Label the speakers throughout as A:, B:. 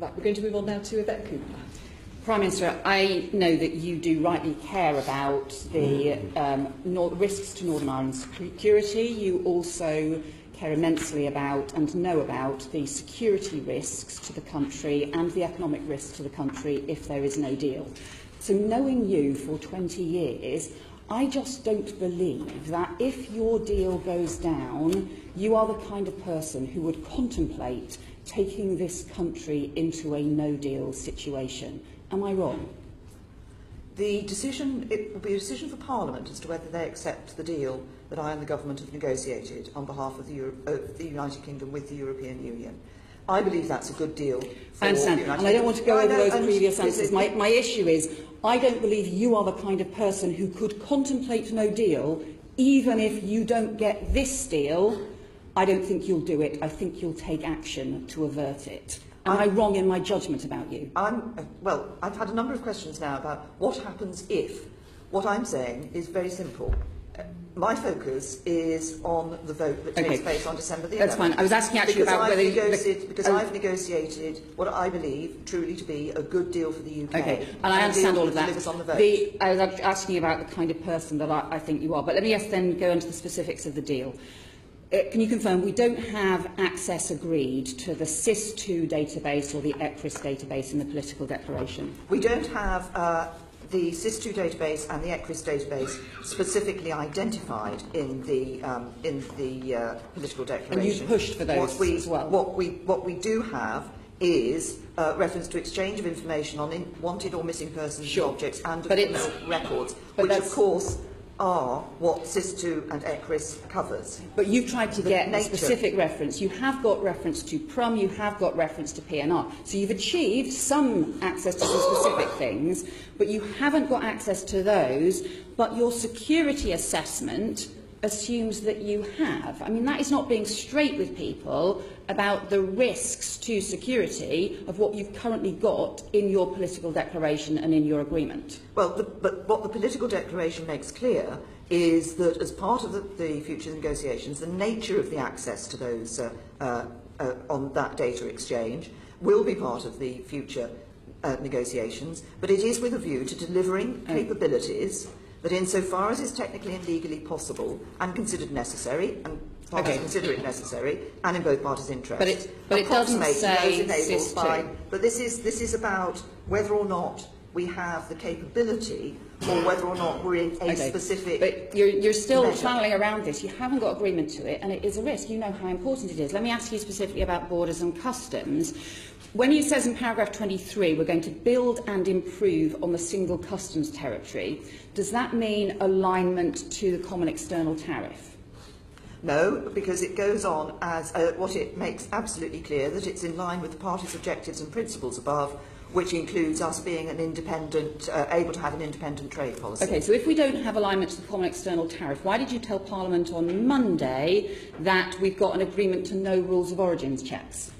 A: Right, we're going to move on now to Yvette Cooper.
B: Prime Minister, I know that you do rightly care about the um, risks to Northern Ireland's security. You also care immensely about and know about the security risks to the country and the economic risks to the country if there is no deal. So knowing you for 20 years, I just don't believe that if your deal goes down, you are the kind of person who would contemplate taking this country into a no-deal situation. Am I wrong?
C: The decision, it will be a decision for Parliament as to whether they accept the deal that I and the Government have negotiated on behalf of the, Euro the United Kingdom with the European Union. I believe that's a good deal. For
B: I understand,
C: the United
B: and I don't want to go over those previous answers. My, my issue is, I don't believe you are the kind of person who could contemplate no deal, even if you don't get this deal. I don't think you'll do it. I think you'll take action to avert it. Am I wrong in my judgment about you?
C: I'm, uh, well, I've had a number of questions now about what happens if. What I'm saying is very simple. Uh, My focus is on the vote that takes place on December the 11th.
B: That's fine. I was asking actually
C: because
B: about
C: I've
B: whether you-
C: negotiated, because
B: oh.
C: I've negotiated what I believe truly to be a good deal for the UK.
B: Okay, and I understand all of that.
C: the.
B: The, I was asking about the kind of person that I, I think you are, but let me just then go into the specifics of the deal. Uh, can you confirm we don't have access agreed to the SIS2 database or the ECRIS database in the political declaration?
C: We don't have uh, the SIS2 database and the ECRIS database specifically identified in the, um, in the uh, political declaration.
B: And you pushed for those
C: what we,
B: as well?
C: What we, what we do have is uh, reference to exchange of information on in, wanted or missing persons
B: Sure.
C: and objects and
B: But
C: of
B: it's-
C: criminal records,
B: but
C: which of course are what SIS2 and ECRIS covers.
B: But you've tried to
C: The
B: get a specific reference. You have got reference to PRUM, you have got reference to PNR. So you've achieved some access to some specific things, but you haven't got access to those. But your security assessment assumes that you have. I mean, that is not being straight with people about the risks to security of what you've currently got in your political declaration and in your agreement.
C: Well, the, but what the political declaration makes clear is that as part of the, the future negotiations, the nature of the access to those uh, uh, uh, on that data exchange will be part of the future uh, negotiations, but it is with a view to delivering capabilities that insofar as is technically and legally possible and considered necessary, and parties
B: Okay.
C: consider it necessary, and in both parties' interests.
B: But it- but it doesn't say
C: those by but this is, this is about whether or not we have the capability or whether or not we're in a specific...
B: But you're, you're still
C: measure.
B: channeling around this. You haven't got agreement to it, and it is a risk. You know how important it is. Let me ask you specifically about borders and customs. When he says in paragraph 23, we're going to build and improve on the single customs territory, does that mean alignment to the common external tariff?
C: No, because it goes on as uh, what it makes absolutely clear that it's in line with the party's objectives and principles above, which includes us being an independent, uh, able to have an independent trade policy.
B: Okay, so if we don't have alignment to the common external tariff, why did you tell Parliament on Monday that we've got an agreement to no rules of origins checks?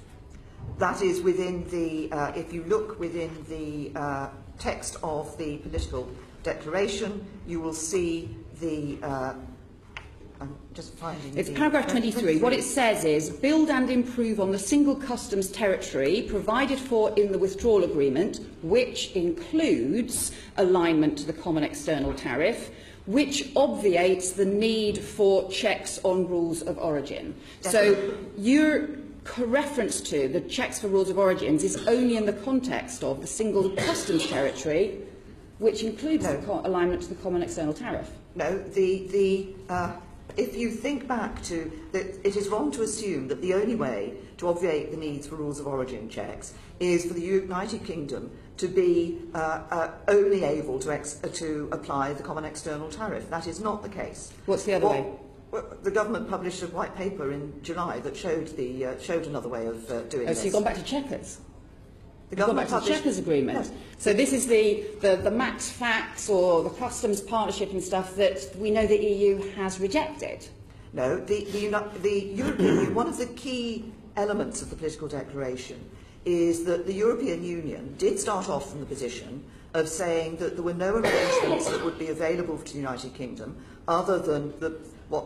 C: That is within the, uh, if you look within the uh, text of the political declaration, you will see the, uh, I'm just finding
B: It's
C: the,
B: paragraph 23. What it says is, build and improve on the single customs territory provided for in the withdrawal agreement, which includes alignment to the common external tariff, which obviates the need for checks on rules of origin. So your co- reference to the checks for rules of origins is only in the context of the single customs territory, which includes the co- alignment to the common external tariff.
C: No, the, the, uh, if you think back to that, it is wrong to assume that the only way to obviate the needs for rules of origin checks is for the United Kingdom to be uh, uh, only able to, ex- to apply the common external tariff. That is not the case.
B: What's the other
C: What-
B: way?
C: Well, the government published a white paper in July that showed the uh, showed another way of uh, doing
B: Oh,
C: this.
B: so you've gone back to Chequers?
C: the
B: You've gone back to the Chequers Agreement.
C: Yes.
B: So this is the, the, the max fac or the customs partnership and stuff that we know the EU has rejected.
C: No, the, the, the European Union, one of the key elements of the political declaration is that the European Union did start off from the position of saying that there were no arrangements that would be available to the United Kingdom other than the, what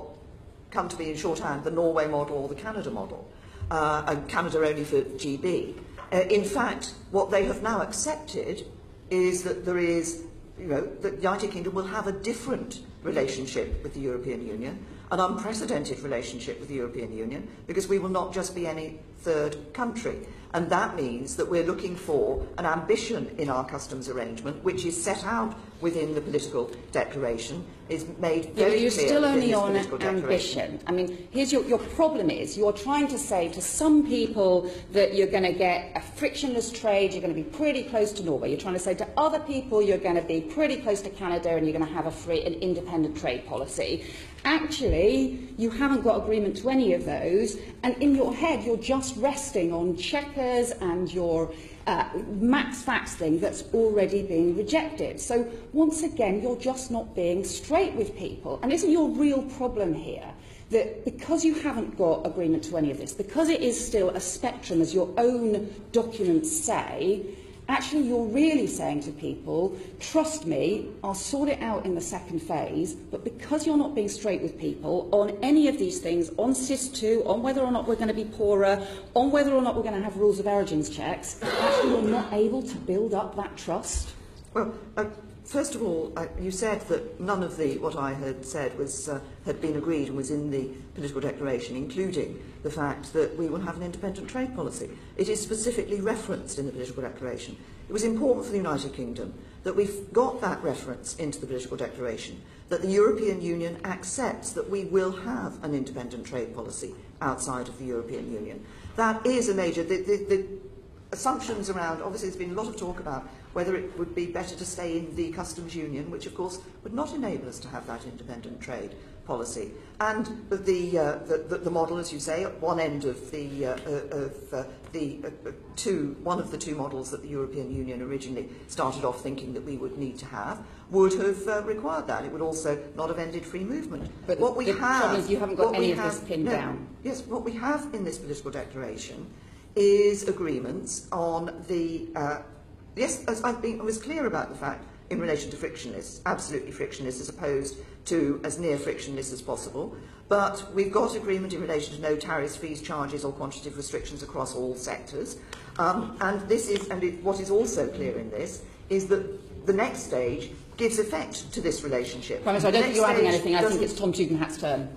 C: come to be in shorthand the Norway model or the Canada model, uh, and Canada only for GB. Uh, in fact, what they have now accepted is that there is, you know, that the United Kingdom will have a different relationship with the European Union, an unprecedented relationship with the European Union, because we will not just be any third country. And that means that we're looking for an ambition in our customs arrangement, which is set out within the political declaration, is made
B: Yeah,
C: very
B: but you're
C: clear
B: still only on ambition. I mean, here's your, your problem is you're trying to say to some people that you're going to get a frictionless trade, you're going to be pretty close to Norway. You're trying to say to other people you're going to be pretty close to Canada and you're going to have a free and independent trade policy. Actually, you haven't got agreement to any of those, and in your head you're just resting on figures and your uh, max facts thing that's already being rejected. So once again, you're just not being straight with people. And isn't your real problem here that because you haven't got agreement to any of this, because it is still a spectrum as your own documents say, actually you're really saying to people, trust me, I'll sort it out in the second phase, but because you're not being straight with people on any of these things, on SIS2, on whether or not we're going to be poorer, on whether or not we're going to have rules of origins checks, actually you're not able to build up that trust.
C: Well, first of all, uh, you said that none of the what I had said was uh, had been agreed and was in the political declaration, including the fact that we will have an independent trade policy. It is specifically referenced in the political declaration. It was important for the United Kingdom that we've got that reference into the political declaration, that the European Union accepts that we will have an independent trade policy outside of the European Union. That is a major... The, the, the assumptions around, obviously there's been a lot of talk about whether it would be better to stay in the customs union, which of course would not enable us to have that independent trade policy. And the, uh, the, the, the model, as you say, at one end of the, uh, uh, of, uh, the uh, uh, two, one of the two models that the European Union originally started off thinking that we would need to have, would have uh, required that. It would also not have ended free movement.
B: But
C: what we
B: the
C: have,
B: problem is you haven't got any of
C: have,
B: this pinned
C: no,
B: down.
C: Yes, what we have in this political declaration is agreements on the... Uh, yes, as I've been, I was clear about the fact in relation to frictionless, absolutely frictionless as opposed to as near frictionless as possible. But we've got agreement in relation to no tariffs, fees, charges or quantitative restrictions across all sectors. Um, and this is, and it, what is also clear in this is that the next stage gives effect to this relationship.
B: Promise, I don't think you're adding anything. I think it's Tom Tugendhat's turn.